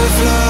butterfly